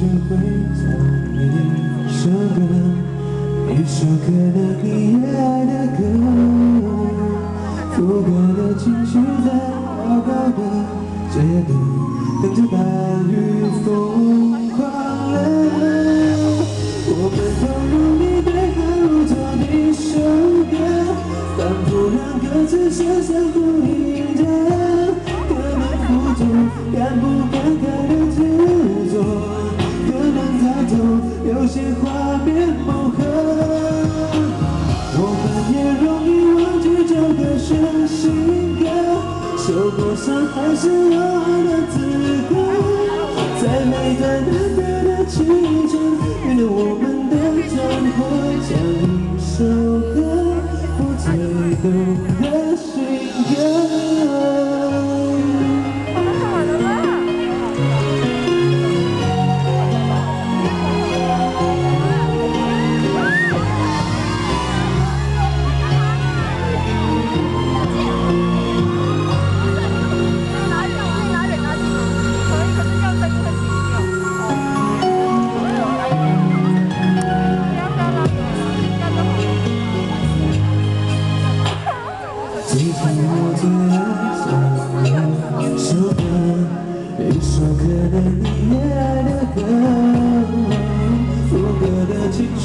学会唱一首歌，一首可能你也爱的歌。多过的情绪在高高的街灯，等着大雨疯狂了。我们都入你背后作一首歌，反复两个字深深呼应着，敢们负重，敢不敢看的执着。可能太痛，有些画面谋合。我们也容易忘记这个是新歌，受过伤还是有爱的资格，在每段难得的青春，原谅我们的转合，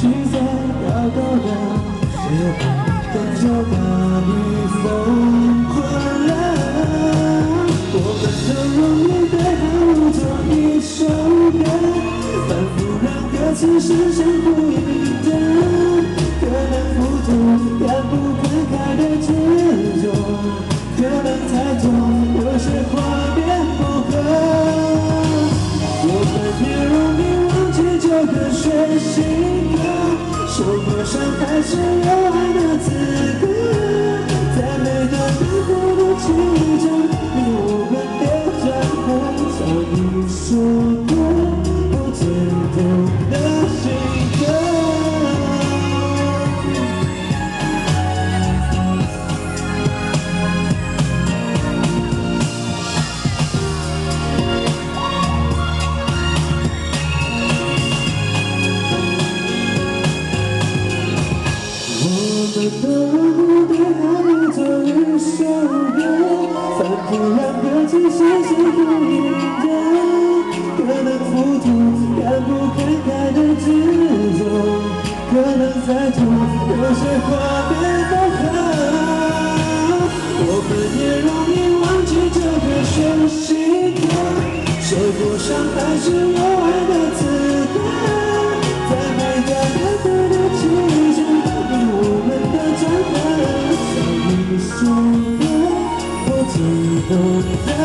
的情绪在高高的斜坡，等着把你疯狂了。我们都容易对号入座一首歌，反复让歌词声声呼应着，可能不同，敢不敢开的执着，可能太重，有些画面不合。我们也容易忘记这个学新歌，受过伤还是有爱的资格，在每段难过的启程，我们都容易对号入座一首歌，反复让歌词声声呼应着，可能糊涂，敢不敢开的执着，可能太痛，有些画面不合。我们也容易忘记这个学习歌，受过伤还是有爱的像一首歌，我最懂的